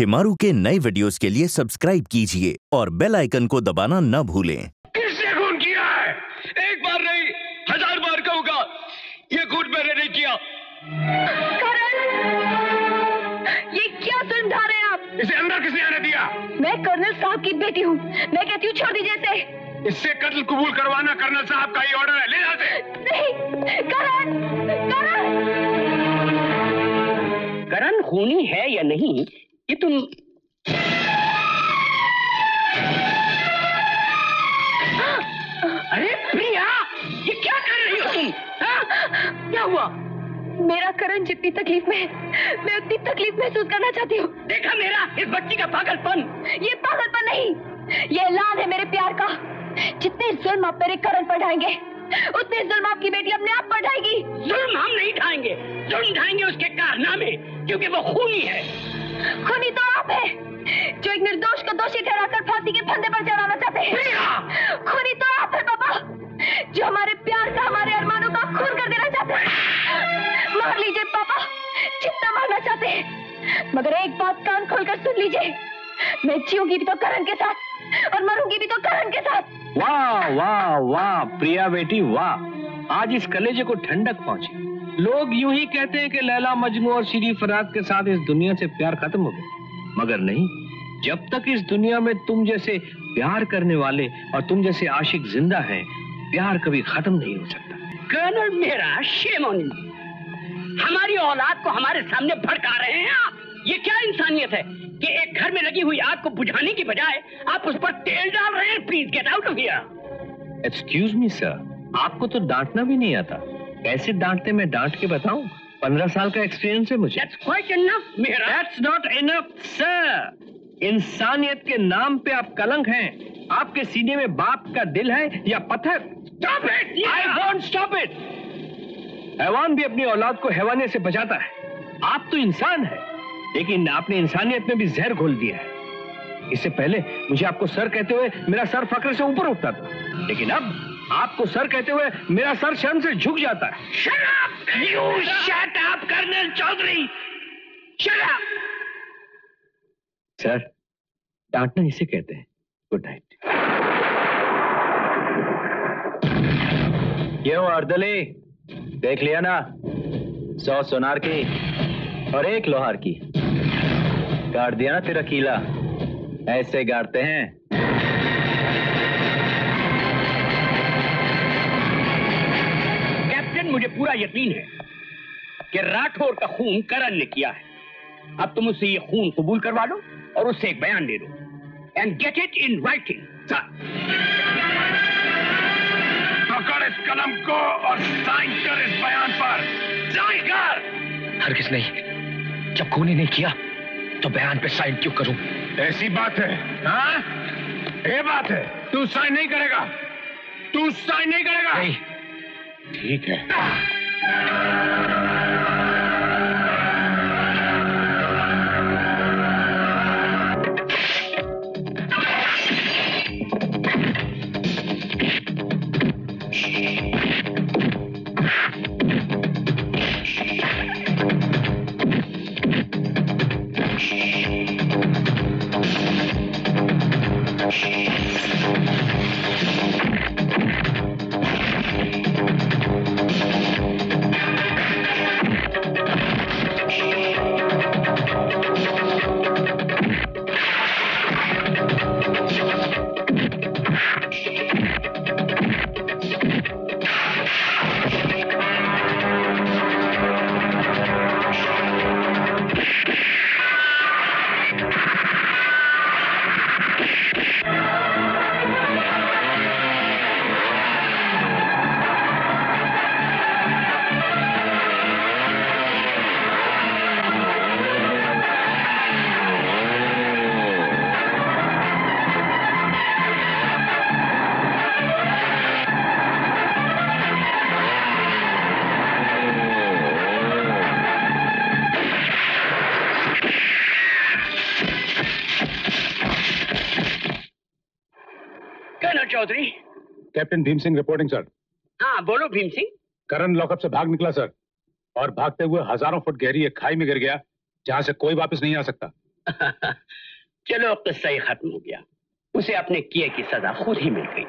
शिमारू के नए वीडियोस के लिए सब्सक्राइब कीजिए और बेल आइकन को दबाना न भूलें। किसने खून किया है? एक बार नहीं हज़ार बार कहूँगा ये खून मैंने नहीं किया। करण ये क्या ढा रहे हैं आप? इसे अंदर किसने आने दिया? मैं कर्नल साहब की बेटी हूँ। मैं कहती हूँ छोड़ दीजिए इसे। इससे कत्ल कबूल करवाना कर्नल साहब का ही ऑर्डर है। ले जाते। नहीं करण करण। करण खूनी है या नहीं ये तुम अरे प्रिया ये क्या कर रही हो तुम? हाँ? क्या हुआ? मेरा करण जितनी तकलीफ़ में है मैं उतनी तकलीफ़ महसूस करना चाहती हूँ। देखा मेरा इस बच्ची का पागलपन। ये पागलपन नहीं ये ऐलान है मेरे प्यार का। जितने जुल्म आप मेरे करण पर ढाएँगे उतने जुल्म आपकी बेटी अपने आप पर ढाएगी। जुल्म हम नहीं ढाएँगे जुल्म ढाएँगे उसके कारनामे क्योंकि वो खूनी है। खूनी तो आप है जो एक निर्दोष को दोषी ठहराकर फांसी के फंदे पर चढ़ाना चाहते हैं। खूनी तो आप है पापा जो हमारे प्यार का हमारे अरमानों का खून कर देना चाहते हैं। मार लीजिए पापा जितना मारना चाहते हैं। मगर एक बात कान खोलकर सुन लीजिए मैं जीऊँगी भी तो करण के साथ और मरूँगी भी तो करण के साथ। वाह वाह वाह प्रिया बेटी वाह। आज इस कलेजे को ठंडक पहुँची। लोग यूँ ही कहते हैं कि लैला मजनू और श्री फराद के साथ इस दुनिया से प्यार खत्म हो गया। मगर नहीं जब तक इस दुनिया में तुम जैसे प्यार करने वाले और तुम जैसे आशिक ज़िंदा हैं प्यार कभी खत्म नहीं हो सकता। कर्नल मेरा शेम ऑन हमारी औलाद को हमारे सामने भड़का रहे हैं आप। ये क्या इंसानियत है कि एक घर में लगी हुई आग को बुझाने की बजाय आप उस पर तेल डाल रहे हैं? Please get out of here excuse me sir आपको तो डांटना भी नहीं आता। कैसे डांटते मैं डांट के बताऊँ? पंद्रह साल का एक्सपीरियंस है मुझे। दैट्स क्वाइट इनफ मेरा। That's not enough, sir. इंसानियत के नाम पे आप कलंक हैं। आपके सीने में बाप का दिल है या पत्थर? Stop it I want stop it हैवान भी अपनी औलाद को हैवाने से बचाता है। आप तो इंसान है लेकिन आपने इंसानियत में भी जहर घोल दिया है। इससे पहले मुझे आपको सर कहते हुए मेरा सर फक्र से ऊपर उठता था। लेकिन अब आपको सर कहते हुए मेरा सर शर्म से झुक जाता है। Shut up you shut up colonel Chaudhary sir डांटना इसे कहते हैं। गुड नाइट क्यों अर्दली? देख लिया ना। सौ सोनार की और एक लोहार की। गाड़ दिया ना तेरा कीला। ऐसे गाड़ते हैं। मुझे पूरा यकीन है कि राठौर का खून करण ने किया है। अब तुम उससे ये खून कबूल करवा लो और उससे एक बयान दे दो। And get it in writing पकड़ इस कलम को और साइन कर इस बयान पर। साइन कर हरगिज नहीं जब खून ही नहीं किया तो बयान पे साइन क्यों करूँ? ऐसी बात है। हाँ? ये बात है। तू साइन नहीं करेगा। तू साइन नहीं करेगा। नहीं। ठीक है। Colonel Chaudhary. Captain Bhim Singh reporting sir हाँ बोलो भीम सिंह। करण लॉकअप से भाग निकला सर और भागते हुए हज़ारों फुट गहरी एक खाई में गिर गया जहाँ से कोई वापस नहीं आ सकता। चलो किस्सा सही खत्म हो गया। उसे अपने किए की सजा खुद ही मिल गई।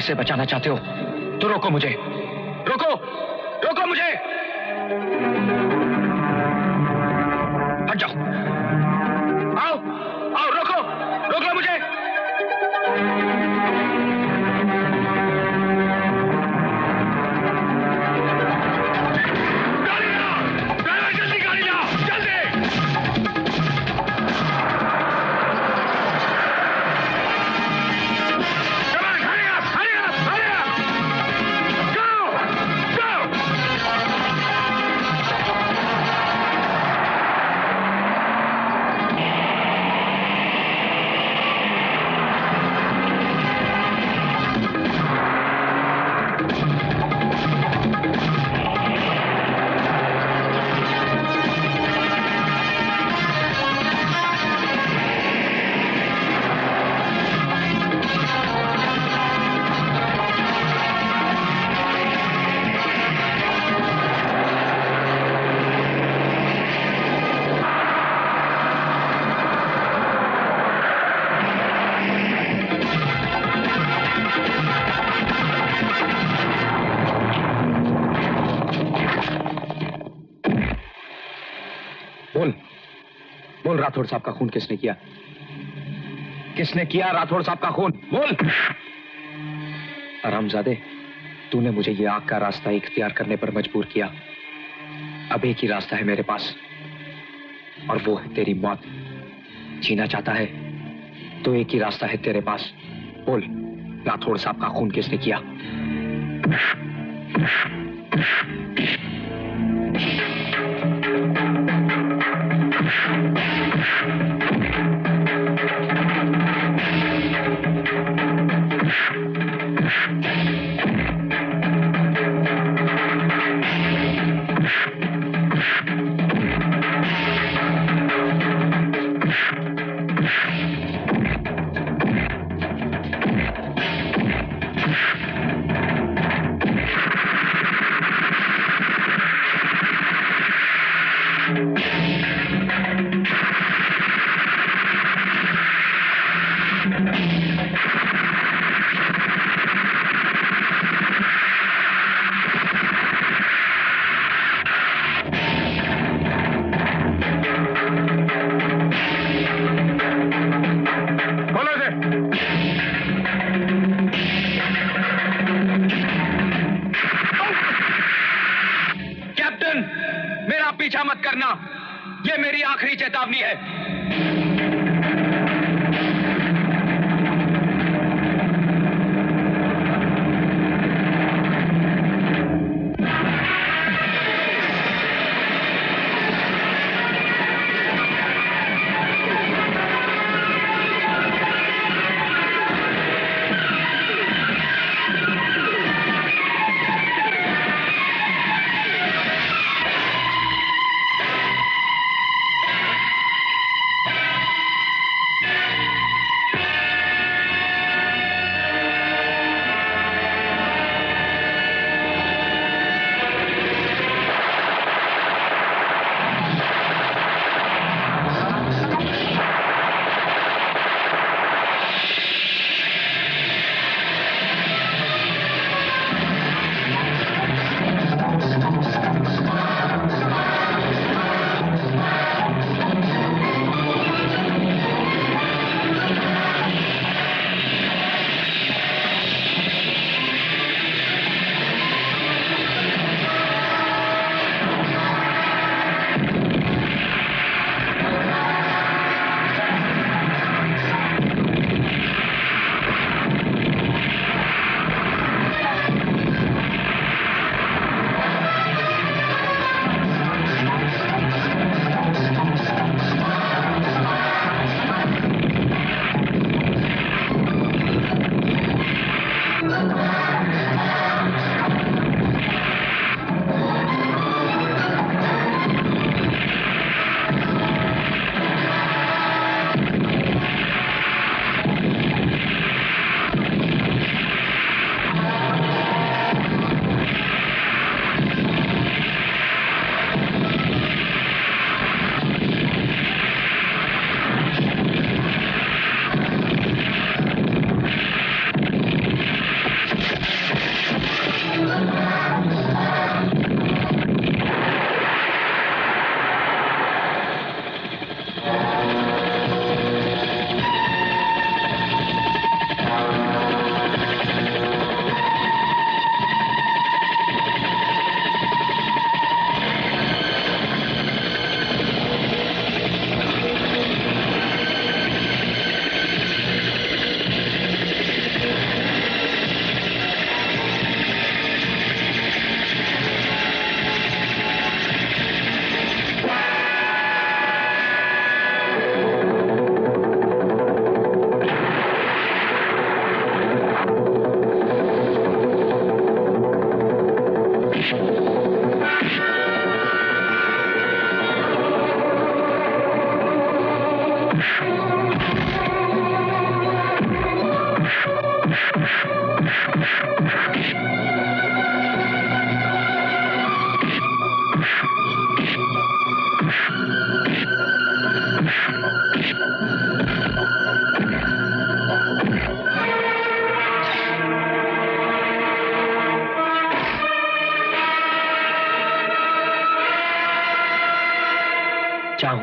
अगर से बचाना चाहते हो? तो रोको मुझे। रोको! रोको मुझे! बोल राठौड़ साहब का खून किसने किया? किसने किया राठौड़ साहब का खून? बोल। आरामजादे तूने मुझे ये आग का रास्ता इख्तियार करने पर मजबूर किया। अब एक ही रास्ता है मेरे पास, और वो है तेरी मौत। जीना चाहता है तो एक ही रास्ता है तेरे पास। बोल राठौड़ साहब का खून किसने किया? Música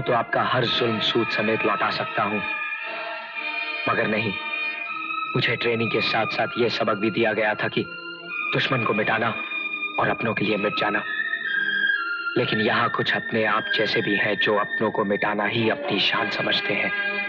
चाहूँ तो आपका हर जुल्म सूद समेत लौटा सकता हूँ। मगर नहीं, मुझे ट्रेनिंग के साथ साथ यह सबक भी दिया गया था कि दुश्मन को मिटाना और अपनों के लिए मिट जाना। लेकिन यहाँ कुछ अपने आप जैसे भी हैं जो अपनों को मिटाना ही अपनी शान समझते हैं।